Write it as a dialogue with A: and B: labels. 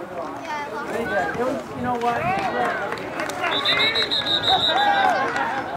A: Yeah, I. You know what?